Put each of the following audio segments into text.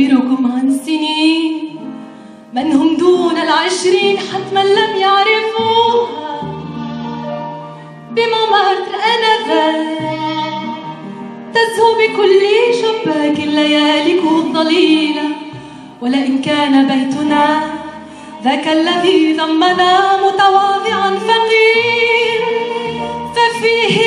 أخبركم عن سنين من هم دون العشرين حتما لم يعرفوها بمومارتر آنذاك تزهو بكل شباك ليالكه الظليلة ولئن كان بيتنا ذاك الذي ضمنا متواضعا فقير. ففيه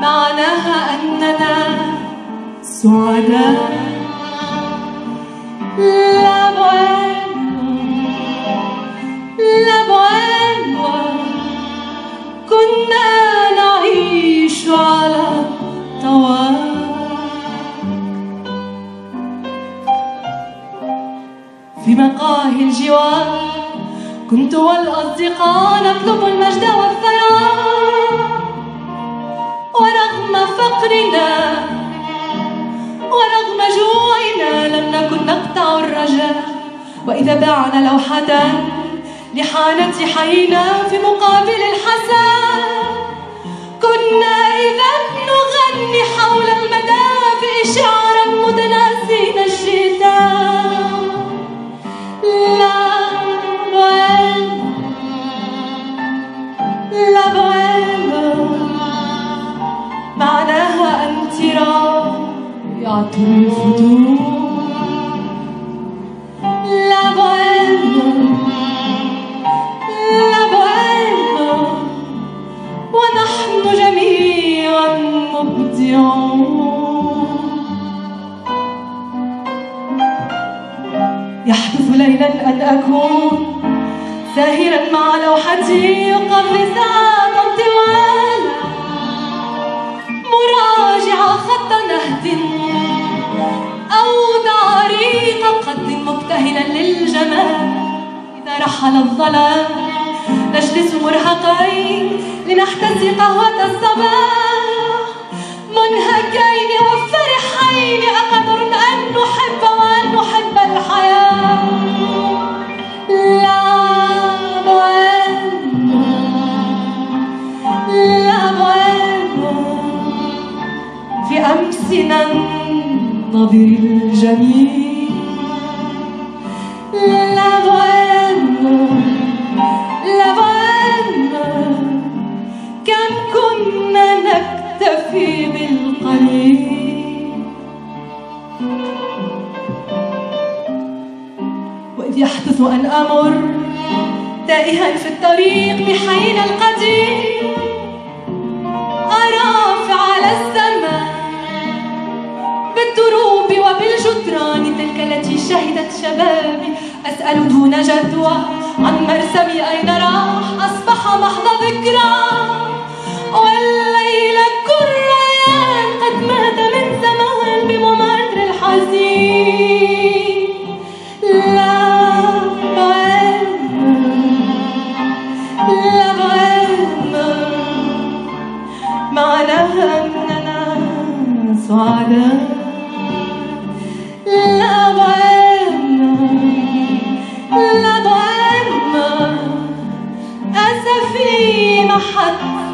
معناها أننا سعداء. لا لا كنا نعيش على طوال في مقاهي الجوار كنت والأصدقاء نطلب المجد والثراء فقرنا ورغم جوعنا لم نكن نقطع الرجاء وإذا بعنا لوحة لحانة حينا في مقابل رائعة الفتور يحدث ليلا أن أكون ساهرا مع لوحتي يقضي ساعات رحل الظلام. نجلس مرهقين لنحتسي قهوة الصباح. منهكين وفرحين أقدر أن نحب وأن نحب الحياة. لا لا في أمسنا النظر الجميل. لا بوين كم كنا نكتفي بالقليل. وإذ يحدث أن أمر تائها في الطريق بحينا القديم. أرى على السماء بالدروب وبالجدران تلك التي شهدت شبابي. أسأل دون جدوى عن مرسمي أين راح؟ أصبح محض ذكرى. والليل كريان قد مات من زمان بممر الحزين. لا معناها أننا سعداء لا محت معاني